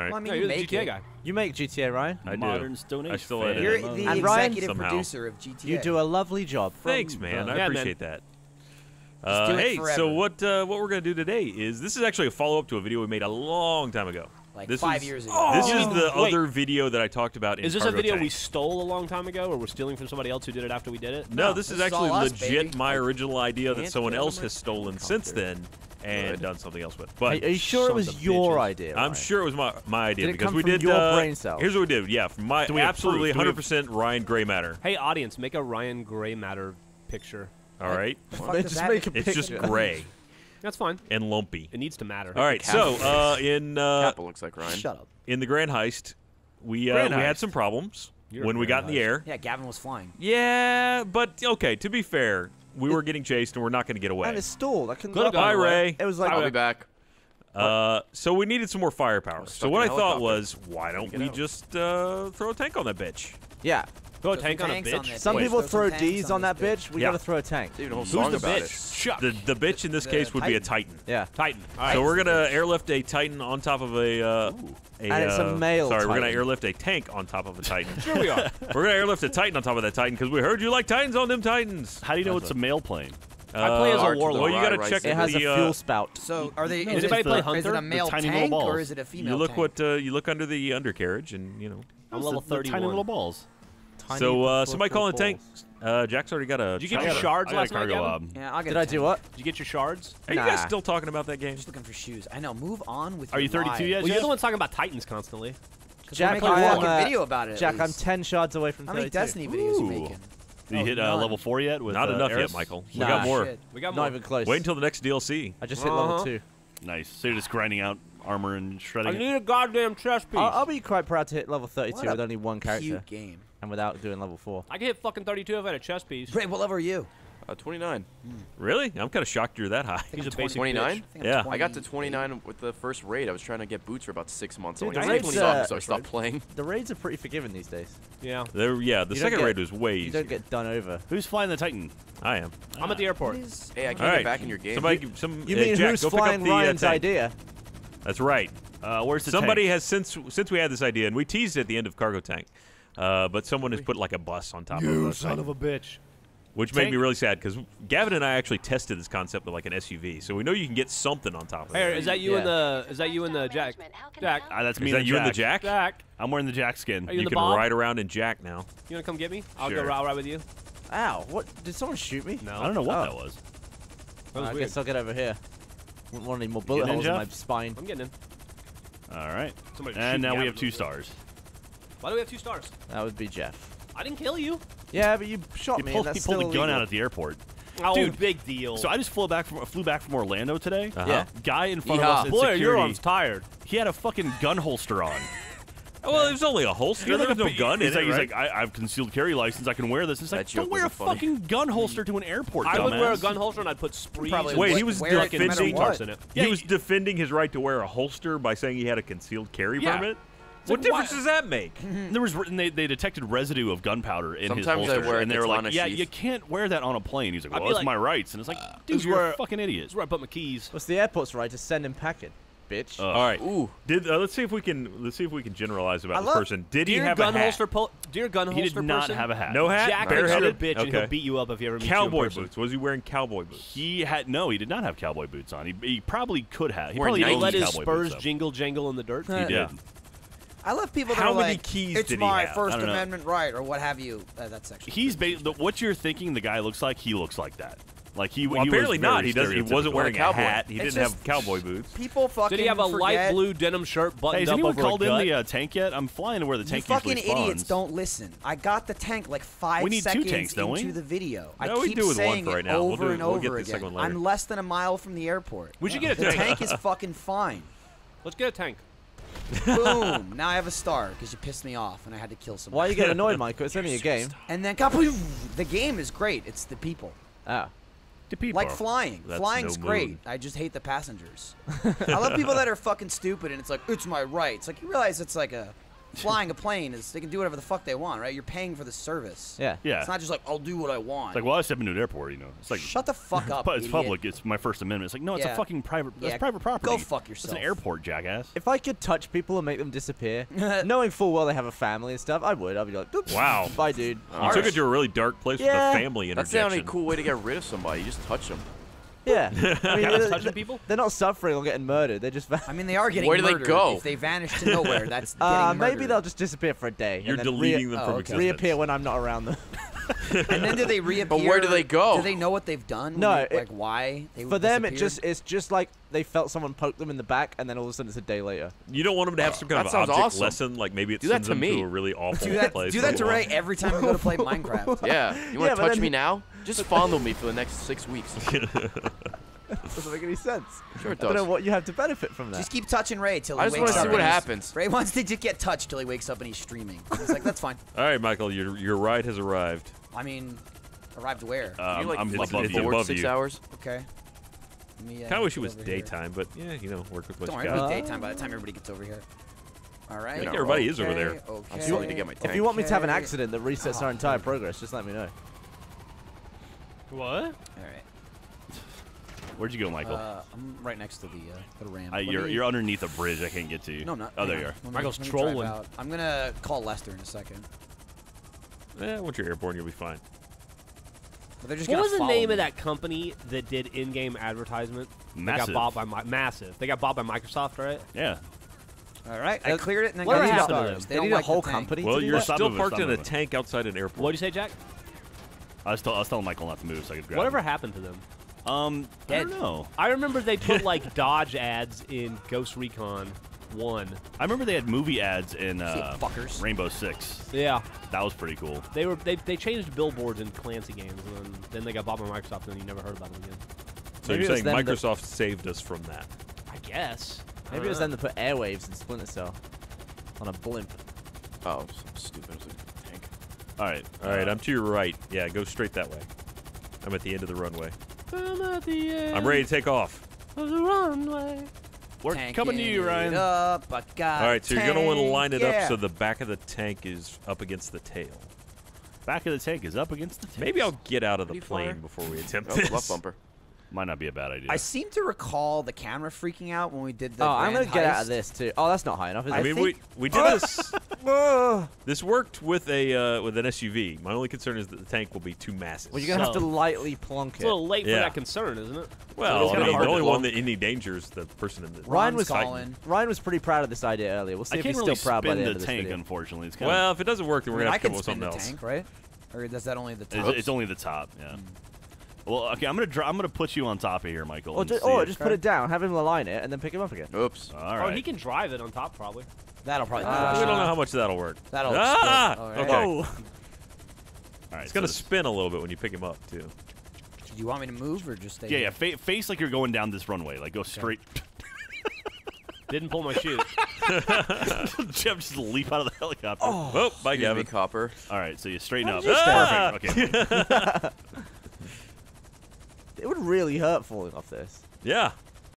All right. Well, I mean, No, you you're the make GTA it. guy. You make GTA, Ryan. I do. Modern Stone Age I still fan. edit You're it. the And Ryan- executive Somehow. producer of GTA. You do a lovely job. Thanks, man. I Yeah, man. appreciate that. Uh, hey, forever. so what uh, what we're gonna do today is this is actually a follow up to a video we made a long time ago. Like this five is, years ago. This Oh. is the Wait. other video that I talked about. In Is this a video Tank. we stole a long time ago, or we're stealing from somebody else who did it after we did it? No, No, this is this is actually us, legit baby. my original idea that someone else has stolen since then and Good. done something else with. But are you sure it was your bitches. idea? I'm sure it was my my idea Did it because come we from did. your uh, brain cells? Here's what we did. Yeah, from my Do we absolutely proof? Do we 100 percent Ryan Gray matter. Hey, audience, make a Ryan Gray matter picture. All right, The They just make a mean? it's just gray That's fine. and lumpy. It needs to matter. All right, so uh, in uh, Kappa looks like Ryan. Shut up. in the Grand Heist, we uh, Grand we had some problems You're when we got Grand in the air. Yeah, Gavin was flying. Yeah, but okay. To be fair, we were getting chased and we're not going to get away. And it stalled. I couldn't. Could've. Bye, away. Ray. It was like I'll be back. Uh, so we needed some more firepower. So what I in thought was, why don't we out. just uh, throw a tank on that bitch? yeah. Throw a Throw tank on a tanks on bitch. Some Wait, people throw throw tanks D's on on that this bitch. We Yeah. gotta throw a tank. Dude, whole Who's song the about bitch? it. Chuck. The the bitch in this The case would be a Titan. Titan. Yeah. Titan. All right. So we're gonna airlift a Titan on top of a. Uh, a And it's a uh, male Sorry, we're gonna airlift a tank on top of a Titan. Here we are. we're gonna airlift a Titan on top of that Titan because we heard you like Titans on them Titans. How do you know it's a male plane? I play as a Uh, warlord. Well, you gotta check It has the. a uh, fuel spout. So are they? Does Is, anybody it, play is it a male tiny tank or is it a female? you look tank? what uh, you look under the undercarriage, and you know. I'm level the- the 31. Tiny little balls. Tiny so uh, little somebody calling a tank. Uh, Jack's already got a. Did you get I your shards I got a last night, Gavin? Yeah, I'll get. Did a I do what? Did you get your shards? Are you guys still talking about that game? Just looking for shoes. I know. Move on with. Are your you 32 lives. yet, Well, you're the one talking about Titans constantly. Jack, we're making I a am, uh, video about it. Jack, I'm 10 shards away from How many 32. Destiny videos you Ooh. making? Did you Oh, hit uh, level four yet? With Not uh, enough Eris? yet, Michael. We got more. Shit. We got Not more. even close. Wait until the next DLC. I just hit Uh-huh. level 2. Nice. So you're just grinding out armor and shredding it. need a goddamn chest piece. I'll, I'll be quite proud to hit level 32 What with only one character Cute game. And without doing level 4. I can hit fucking 32 if I had a chest piece. Ray, what level are you? Uh, 29. Really? I'm kind of shocked you're that high. He's I'm a basic 29? I think I'm Yeah. I got to 29 with the first raid. I was trying to get boots for about six months. Dude, I the only raids, uh, so I stopped playing. The raids are pretty forgiving these days. Yeah. There, yeah, the You second get- raid was way You easier. don't get done over. Who's flying the Titan? I am. I'm at the airport. What is- Hey, I can't All right. get back in your game. Somebody, some. You hey, mean Jack, who's flying the, uh, Ryan's tank. idea? That's right. Uh, where's the Somebody tank? has since since we had this idea, and we teased it at the end of Cargo Tank, uh, but someone has put like a bus on top of us, son of a bitch. which made me really sad because Gavin and I actually tested this concept with like an SUV, so we know you can get something on top of Hey, it. is that you in Yeah. the? Is that you in the Jack? Jack. Ah, that's Is me that you Jack. in the Jack? Jack. I'm wearing the Jack skin. Are you in You the can Bob? ride around in Jack now. You wanna come get me? I'll Sure. go. I'll ride with you. Ow, what? Did someone shoot me? No. I don't know what Oh. that was. That was I weird. guess I'll get over here. Wouldn't want any more bullet getting in, holes in my spine. I'm getting in. All right. Somebody And now we have two the- stars. Why do we have two stars? That would be Geoff. I didn't kill you. Yeah, but you shot He me. pulled, and he that's pulled a gun illegal. out at the airport. Oh, Dude, big deal. So I just flew back from flew back from Orlando today. Uh-huh. Yeah. Guy in front Yeehaw. of us in Blair, your arm's tired. he had a fucking gun holster on. Oh, well, it was only a holster. He had There like was no big- gun in he's it, like, he's right? like, I, I have concealed carry license. I can wear this. It's like, don't wear a funny. fucking gun holster to an airport. I would wear a gun holster and I'd put sprees. Probably Wait, would he was wear it no defending. in it. He Yeah, was defending his right to wear a holster by saying he had a concealed carry Yeah. permit. It's What like, difference why- does that make? There was and they, they detected residue of gunpowder in his Sometimes I holster, wear it and they were like, "Yeah, sheath." you can't wear that on a plane." He's like, I'd "Well, be it's like, my rights," and it's like, "Dude, is you're where- a fucking idiot." That's where I put my keys. What's the airport's right to send him packing, bitch? Uh, All right. Ooh. Did uh, let's see if we can let's see if we can generalize about I this person. Did he have gun a hat? holster, po- dear gun holster. he did not person, have a hat. No hat. Jack thinks bareheaded. bitch, and he'll beat you up if you ever meet you in Cowboy person. boots. Was he wearing cowboy boots? He had no. He did not have cowboy boots on. He, he probably could have. He Wearing probably let his spurs boots, jingle jangle in the dirt. He He did. I love people that How are many like, keys it's did he my have? First I don't know. Amendment right, or what have you. Uh, that's actually He's ba- the, what you're thinking. The guy looks like. He looks like that. Like he. Well, he was apparently very not. He doesn't. He wasn't stereotypical. wearing a cowboy. hat. He It's didn't just- have cowboy boots. people fucking. Did he have a light forget- blue denim shirt Hey, buttoned has up anyone over called a in gut? the uh, tank yet? I'm flying to where the You tank fucking usually spawns. idiots don't listen. I got the tank like five We need two seconds tanks, don't we? into the video. I No, we keep do with one saying for it right now. We'll over do- and we'll over get the again. second one later. I'm less than a mile from the airport. We should get a The tank. tank is fucking fine. Let's get a tank. Boom! Now I have a star because you pissed me off and I had to kill someone. Why you get annoyed, Michael? It's only a game. And then kaboom! The game is great. It's the people. Ah. The people. Like flying. That's Flying's no great. I just hate the passengers. I love people that are fucking stupid and it's like, it's my right. It's like you realize it's like a flying a plane is they can do whatever the fuck they want, right? You're paying for the service. Yeah. Yeah. It's not just like I'll do what I want. It's like, well, I step into an airport, you know. It's like, Shut the fuck up. but it's idiot. public. It's my First Amendment. It's like, no, it's Yeah. a fucking private. That's Yeah, private property. go fuck yourself. It's an airport, jackass. If I could touch people and make them disappear, knowing full well they have a family and stuff, I would. I'd be like, "Doop, Wow. bye, dude. You took it to a really dark place Yeah. with a family That's the only cool way to get rid of somebody. You just touch them. Yeah. I mean, they're, touching people? they're not suffering or getting murdered. They're just. I mean, they are getting Where do they go? If they vanish to nowhere, that's getting Uh, maybe murdered. they'll just disappear for a day. You're and then deleting rea- them Oh, from okay. existence. reappear when I'm not around them. And then do they reappear? But where do they go? Do they know what they've done? when No, they- it- like why they For them, it just it's just like they felt someone poke them in the back, and then all of a sudden it's a day later. You don't want them to have some kind That of object awesome. lesson, like maybe it Do that sends to them to a really awful do that. place. Do for that to. Ray every time we go to play Minecraft. Yeah. You want but to touch then- me now? Just fondle me for the next six weeks. Doesn't make any sense. Sure it I don't know what you have to benefit from that. Just keep touching Ray till he I just wanna see what happens. Ray wants to just get touched till he wakes up and he's streaming. He's like, that's fine. All right, Michael, your your ride has arrived. I mean, arrived where? Uh, you like I'm fucking above bored you. Above six you. hours? okay. Let me, uh, Kind of wish it was over here. daytime, but yeah, you know, work with what Don't you worry, it'll got. be daytime by the time everybody gets over here. All right. I think Yeah, everybody is over there. Okay. I'm still need to get my if you want me to have an accident that resets Oh, our entire progress, just let me know. What? All right. Where'd you go, Michael? Uh, I'm right next to the uh, the ramp. Uh, you're me- you're underneath a bridge. I can't get to you. No, I'm not. Oh, there you are. Me- Michael's let me drive trolling. out. I'm gonna call Lester in a second. Eh, once you're airborne, you'll be fine. But they're just What was the name me. of that company that did in-game advertisement? They got bought by Mi- Massive. They got bought by Microsoft, right? Yeah. All right, I cleared it and then what got two happened to them? They They need a like the whole tank. company. Well, you're still Some of it, parked in a tank outside an airport. What'd you say, Jack? I was, tell, I was telling Michael not to move so I could grab Whatever him. happened to them? Um, I don't know. I remember they put like Dodge ads in Ghost Recon One. I remember they had movie ads in uh, fuckers. Rainbow Six. Yeah, That was pretty cool. they were they, they changed billboards in Clancy games, and then, then they got bought by Microsoft, and then you never heard about them again. So Maybe you're saying them that- Microsoft saved us from that? I guess. Maybe don't it was know. them that put airwaves in Splinter Cell on a blimp. Oh, s- stupid. It was a tank. All right. All right, uh, I'm to your right. Yeah, go straight that way. I'm at the end of the runway. I'm at the end I'm ready to take off. of the runway. We're coming to you, Ryan. Up, I got All right, so you're gonna want to line it yeah. up so the back of the tank is up against the tail. Back of the tank is up against the tail. Maybe I'll get out of the What are you flying? plane before we attempt Oh, this. left bumper. Might not be a bad idea. I seem to recall the camera freaking out when we did the. oh, I'm gonna get out of this too. Oh, that's not high enough, is I it? mean, think- we we did this. This worked with a uh, with an SUV. My only concern is that the tank will be too massive. well, you're gonna have to So- lightly plonk It's a little late Yeah. for that concern, isn't it? well, it's I mean, the only blow. one that in any danger is the person in the. Ryan Ron's was calling. Ryan was pretty proud of this idea earlier. We'll see I if he's really still proud by spin the the end of this tank, video. unfortunately. It's kind Well, if it doesn't work, then we're mean, gonna I have to come can up with spin something the else. tank, right? Or does that only the top? it's, it's only the top. Yeah. Well, okay. I'm gonna dr- I'm gonna put you on top of here, Michael. Or, and ju- or just put it down, have him align it, and then pick him up again. Oops. All Oh, he can drive it on top, probably. That'll probably. Uh, we don't know how much that'll work. That'll ah! explode. All right. Okay. Oh, All right. It's so gonna this- spin a little bit when you pick him up too. Do you want me to move or just stay? Yeah, here? yeah. Fa- face like you're going down this runway. Like go straight. Didn't pull my chute. Geoff just leap out of the helicopter. Oh, bye, Excuse me, Gavin. copper. All right. So you straighten How up. you Ah! Perfect. Okay. It would really hurt falling off this. Yeah.